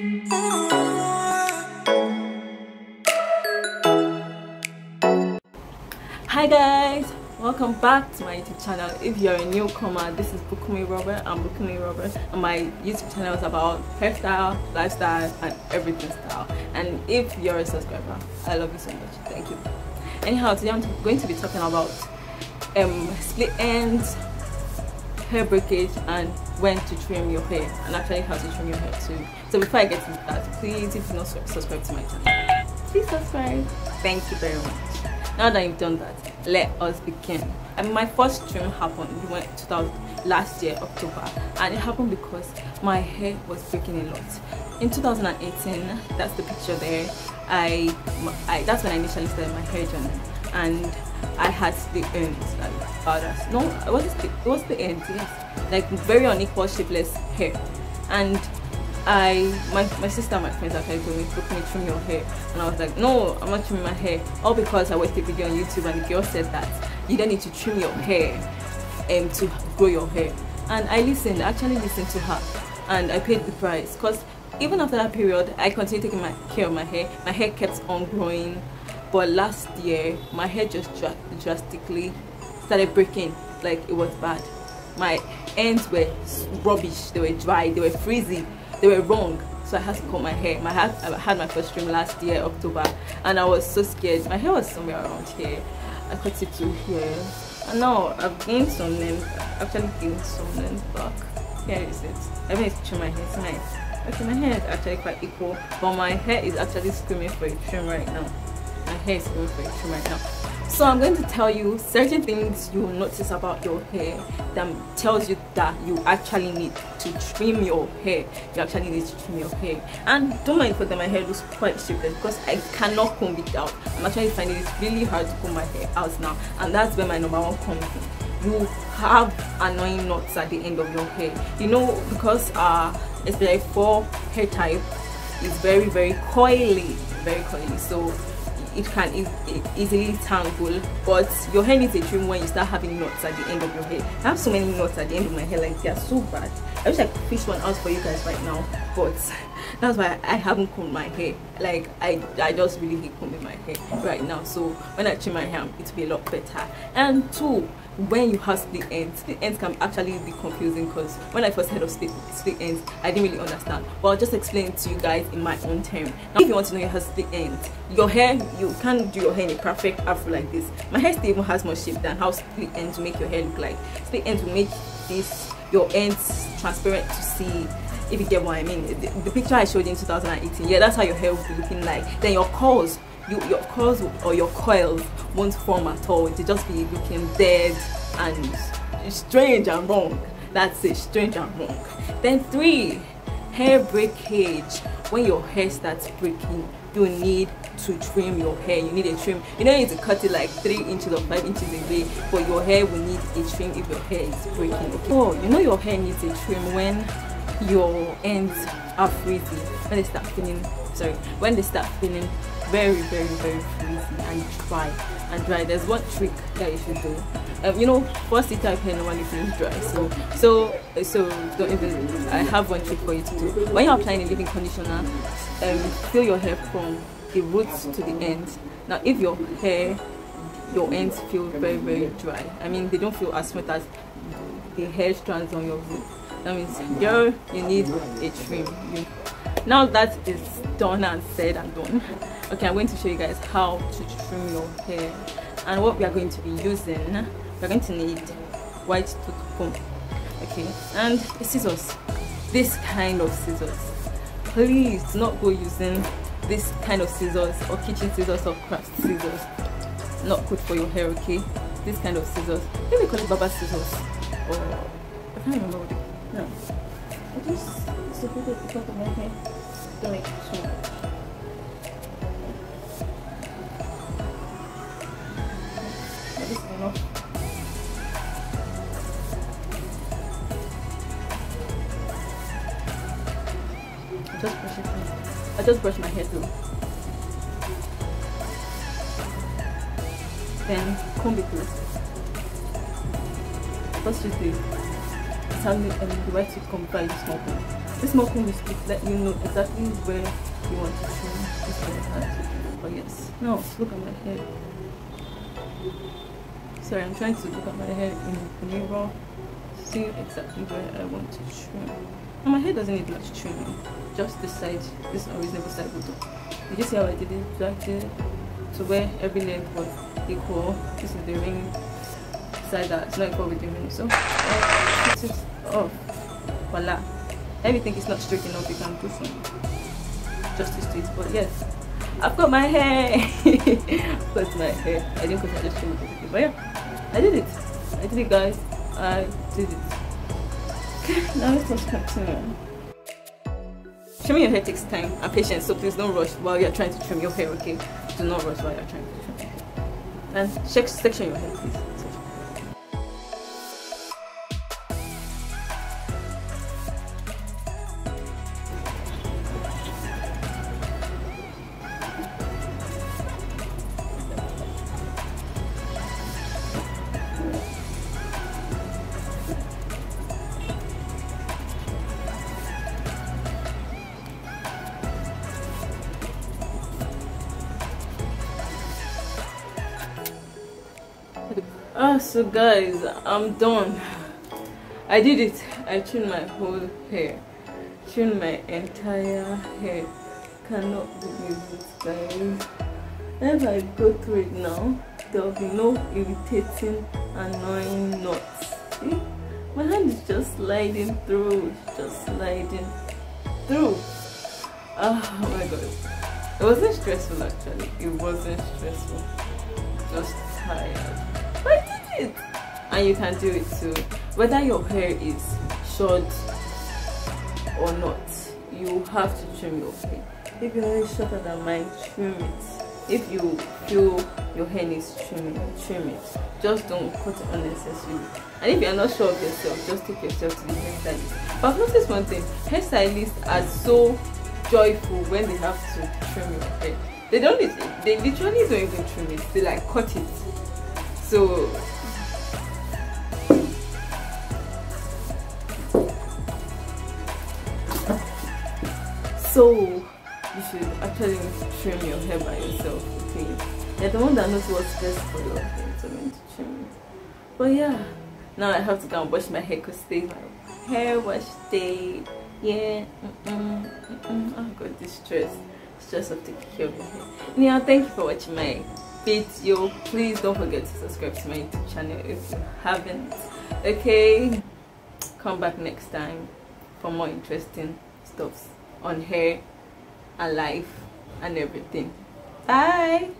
Hi guys, welcome back to my YouTube channel. If you're a newcomer, this is Bukunmi Robert. I'm Bukunmi Robert, and my YouTube channel is about hairstyle, lifestyle, and everything style. And if you're a subscriber, I love you so much. Thank you. Anyhow, today I'm going to be talking about um, split ends, hair breakage, and when to trim your hair, and actually how to trim your hair too. So before I get into that, please, if you're not subscribed to my channel, please subscribe. Thank you very much now that you've done that let us begin and my first trim happened went 2000 last year october and it happened because my hair was breaking a lot in 2018 that's the picture there i, I that's when i initially started my hair journey and i had the ends like badass. No it was the was the ends yes. Like very unequal shapeless hair. And I my, my sister my friends actually told me book me trim your hair. And I was like no I'm not trimming my hair. All because I watched a video on YouTube and the girl said that you don't need to trim your hair um, to grow your hair. And I listened I actually listened to her and I paid the price. Because even after that period I continued taking my care of my hair. My hair kept on growing but last year my hair just dra drastically started breaking like it was bad my ends were rubbish they were dry they were frizzy they were wrong so I had to cut my hair. My hair, I had my first trim last year, October, and I was so scared. My hair was somewhere around here. I cut it to here, and now I've gained some length. Actually, gained some length back. Here is it. Let me trim my hair. It's nice. Okay, my hair is actually quite equal, but my hair is actually screaming for a trim right now. Hair is right now so i'm going to tell you certain things you will notice about your hair that tells you that you actually need to trim your hair. You actually need to trim your hair. And don't mind for that my hair looks quite shapeless because i cannot comb it out. I'm actually finding it really hard to comb my hair out now. And that's where my number one comes in you have annoying knots at the end of your hair. You know because uh especially for hair type is very very coily very coily. So it can e easily tangle but your hair needs a trim when you start having knots at the end of your hair. I have so many knots at the end of my hair like they are so bad. I wish i could fish one out for you guys right now but that's why i haven't combed my hair. Like i i just really hate combing my hair right now. So when i trim my hair it'll be a lot better. And two when you have split ends split ends can actually be confusing because when i first heard of split, split ends i didn't really understand. But i'll just explain to you guys in my own term. Now if you want to know you have split ends your hair you can't do your hair in a perfect afro like this. My hair still even has more shape than how split ends make your hair look like. Split ends will make this your ends transparent to see if you get what i mean the, the picture i showed you in 2018 yeah that's how your hair will be looking like then your curls you, your curls or your coils won't form at all. It'll just be looking dead and strange and wrong. That's it, strange and wrong. Then three, hair breakage. When your hair starts breaking, you need to trim your hair. You need a trim. You don't need to cut it like three inches or five inches away, but your hair will need a trim if your hair is breaking. Okay? Oh, you know your hair needs a trim when your ends are frizzy. When they start feeling sorry, when they start feeling very very very frizzy and dry and dry there's one trick that you should do. Um, you know first type hair normally feels dry so so so don't even i have one trick for you to do. When you're applying a leave-in conditioner um fill your hair from the roots to the ends now if your hair your ends feel very very dry i mean they don't feel as smooth as the hair strands on your root that means girl you need a trim. Now that is done and said and done okay i'm going to show you guys how to trim your hair and what we are going to be using. We're going to need white tooth comb okay? And scissors this kind of scissors. Please do not go using this kind of scissors or kitchen scissors or craft scissors. Not good for your hair okay? This kind of scissors. Me call it baba scissors or i can't remember no i just separated the top of my hair don't make it too much just brush it through. I just brush my hair through. Then comb it through. Let's just do understanding and way to by this comb. This comb is to let you know exactly where you want to trim this part. But yes, now look at my hair. Sorry, I'm trying to look at my hair in the mirror, see exactly where I want to trim. And my hair doesn't need much trimming, just this side, this unreasonable side will do. You see how I did it? Dragged it to where every leg was equal. This is the ring side that's not equal with the ring. So uh, off. Voila. Everything is not straight enough, you can do some justice to it. But yes, I've got my hair. Got my hair. I didn't put I just trimmed it. But yeah, I did it. I did it guys. I did it. Now let's continue. Trimming your hair takes time and patience, so please don't rush while you're trying to trim your hair, okay? Do not rush while you're trying to trim your hair. And section your hair, please. Ah so guys i'm done. I did it. I trimmed my whole hair. Trimmed my entire hair. Cannot believe it guys. As i go through it now there'll be no irritating annoying knots. See? My hand is just sliding through. Just sliding through. Oh my god it wasn't stressful actually. It wasn't stressful. Just tired. It. And you can do it too. Whether your hair is short or not you have to trim your hair. If your hair is shorter than mine trim it. If you feel your hair needs trimming trim it. Just don't cut it unnecessarily. And if you're not sure of yourself just take yourself to the hairstylist. But I've noticed one thing. Hairstylists are so joyful when they have to trim your hair. They don't they literally don't even trim it. They like cut it. So so you should actually trim your hair by yourself okay you're the one that knows what's best for your hair so meant to trim it. But yeah now i have to go and wash my hair because today's my hair wash day yeah mm -mm, mm oh god this stress. Stress of taking care of your hair anyhow thank you for watching my video. Please don't forget to subscribe to my youtube channel if you haven't. Okay come back next time for more interesting stuff on hair and life and everything. Bye